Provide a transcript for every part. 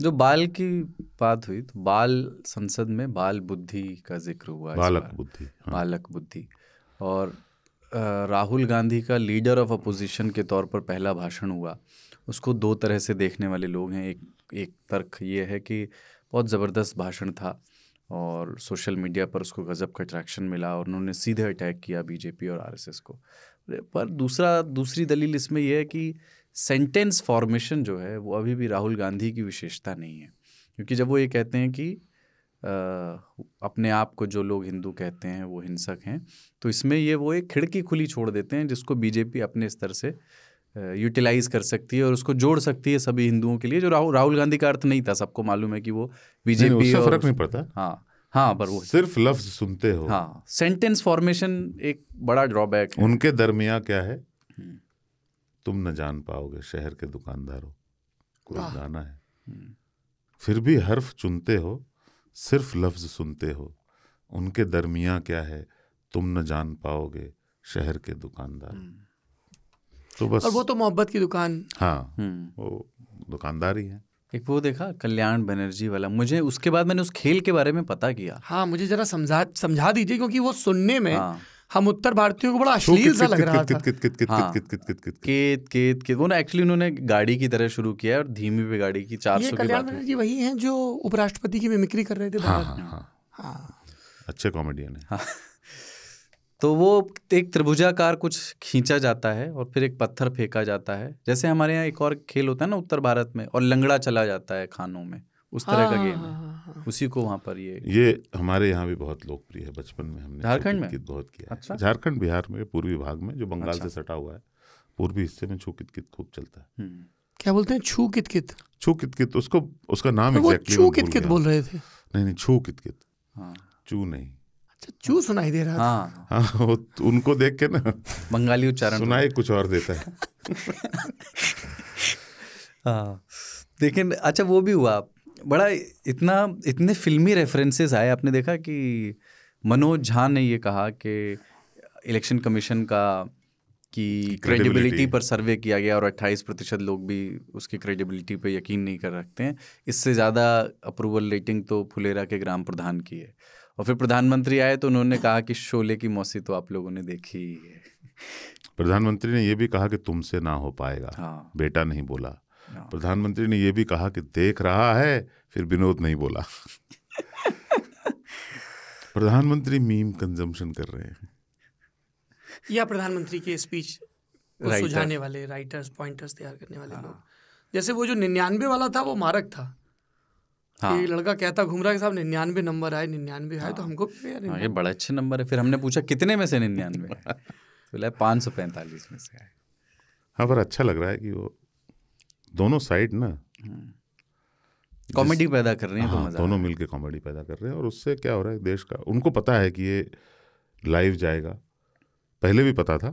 जो बाल की बात हुई तो बाल संसद में बाल बुद्धि का ज़िक्र हुआ बालक बुद्धि हाँ। बालक बुद्धि। और राहुल गांधी का लीडर ऑफ़ अपोजिशन के तौर पर पहला भाषण हुआ। उसको दो तरह से देखने वाले लोग हैं। एक एक तर्क ये है कि बहुत ज़बरदस्त भाषण था। और सोशल मीडिया पर उसको गज़ब का अट्रैक्शन मिला और उन्होंने सीधे अटैक किया बीजेपी और आरएसएस को। पर दूसरा दूसरी दलील इसमें यह है कि सेंटेंस फॉर्मेशन जो है वो अभी भी राहुल गांधी की विशेषता नहीं है। क्योंकि जब वो ये कहते हैं कि आ, अपने आप को जो लोग हिंदू कहते हैं वो हिंसक हैं तो इसमें ये वो एक खिड़की खुली छोड़ देते हैं जिसको बीजेपी अपने स्तर से यूटिलाइज कर सकती है और उसको जोड़ सकती है सभी हिंदुओं के लिए जो राहुल राहुल गांधी का अर्थ नहीं था सबको मालूम है कि वो बीजेपी फ़र्क नहीं पड़ता। हाँ। हाँ पर वो सिर्फ़ लफ्ज सुनते हो। हाँ सेंटेंस फॉर्मेशन एक बड़ा ड्रॉबैक है। उनके दरमिया क्या है। तुम न जान पाओगे शहर के दुकानदारों कोई गाना है। हम्म। फिर भी हर्फ चुनते हो सिर्फ़ लफ्ज सुनते हो। उनके दरमिया क्या है? तुम न जान पाओगे शहर के दुकानदार। हम्म। तो बस और वो तो मोहब्बत की दुकान। हाँ हम्म। वो दुकानदार ही है। एक वो देखा कल्याण बनर्जी वाला। मुझे उसके बाद मैंने उस खेल के बारे में पता किया। हाँ मुझे जरा समझा समझा दीजिए क्योंकि वो सुनने में हाँ। हम उत्तर भारतीयों को बड़ा अश्लील सा लग रहा था कित कित कित वो ना एक्चुअली उन्होंने गाड़ी की तरह शुरू किया और धीमी पे गाड़ी की चार सौ कल्याण बनर्जी वही हैं जो उपराष्ट्रपति की मिमिक्री कर रहे थे हाँ हाँ हाँ। अच्छे कॉमेडियन है। तो वो एक त्रिभुजाकार कुछ खींचा जाता है और फिर एक पत्थर फेंका जाता है। जैसे हमारे यहाँ एक और खेल होता है ना उत्तर भारत में और लंगड़ा चला जाता है खानों में उस तरह का गेम है। हाँ, हाँ, हाँ, उसी को वहाँ पर ये ये हमारे यहाँ भी बहुत लोकप्रिय है बचपन में हमने झारखंड में? बहुत किया अच्छा। झारखंड बिहार में पूर्वी भाग में जो बंगाल अच्छा? से सटा हुआ है पूर्वी हिस्से में छू कित कित खूब चलता है। हम्म। क्या बोलते हैं? छू कित कित छू कित कित उसको उसका नाम एग्जैक्टली छू कित कित बोल रहे थे। नहीं नहीं छू कित कित चू नहीं। अच्छा चू सुनाई दे रहा हाँ। हाँ वो उनको देख के ना बंगाली उच्चारण। सुनाई कुछ और देता है। हाँ। लेकिन अच्छा वो भी हुआ। बड़ा इतना इतने फिल्मी रेफरेंसेस आए। आपने देखा कि मनोज झा ने ये कहा कि इलेक्शन कमीशन का की क्रेडिबिलिटी पर सर्वे किया गया और 28 प्रतिशत लोग भी उसकी क्रेडिबिलिटी पर यकीन नहीं कर रखते हैं। इससे ज़्यादा अप्रूवल रेटिंग तो फुलेरा के ग्राम प्रधान की है। और फिर प्रधानमंत्री आए तो उन्होंने कहा कि शोले की मौसी तो आप लोगों ने देखी है प्रधानमंत्री ने यह भी कहा कि तुमसे ना हो पाएगा। हाँ। बेटा नहीं बोला। हाँ। प्रधानमंत्री ने यह भी कहा कि देख रहा है फिर विनोद नहीं बोला। प्रधानमंत्री मीम कंजम्पशन कर रहे हैं। या प्रधानमंत्री के स्पीच सुझाने वाले राइटर्स पॉइंटर्स तैयार करने वाले हाँ। लोग। जैसे वो जो निन्यानवे वाला था वो मारक था। हाँ। कि लड़का कहता घूम रहा है साहब निन्यानवे नंबर आए निन्यानवे आए हाँ। तो हाँ। हमको हाँ, ये बड़ा अच्छे नंबर है। फिर हमने पूछा कितने में से निन्यानवे? बोला पाँच सौ पैंतालीस में से आए। हाँ पर अच्छा लग रहा है कि वो दोनों साइड ना कॉमेडी पैदा कर रहे हैं तो हाँ, तो दोनों मिलके कॉमेडी पैदा कर रहे हैं और उससे क्या हो रहा है देश का उनको पता है कि ये लाइव जाएगा। पहले भी पता था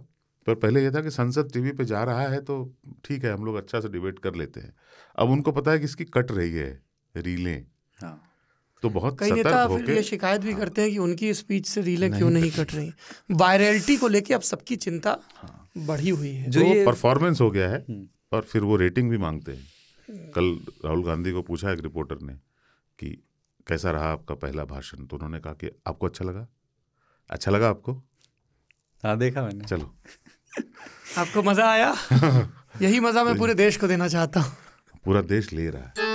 पर पहले ये था कि संसद टीवी पे जा रहा है तो ठीक है हम लोग अच्छा से डिबेट कर लेते हैं। अब उनको पता है कि इसकी कट रही है। रीलें। हाँ। तो बहुत कई नेता फिर ये शिकायत भी हाँ। करते हैं कि उनकी स्पीच से रीलें क्यों नहीं कट रही वायरलिटी को लेके अब सबकी चिंता हाँ। बढ़ी हुई है। जो ये परफॉर्मेंस हो गया है हम्म। और फिर वो रेटिंग भी मांगते हैं। कल राहुल गांधी को पूछा एक रिपोर्टर ने कि कैसा रहा आपका पहला भाषण? तो उन्होंने कहा कि आपको अच्छा लगा? अच्छा लगा आपको? हाँ देखा मैंने। चलो। आपको मज़ा आया? यही मज़ा मैं पूरे देश को देना चाहता हूँ। पूरा देश ले रहा है।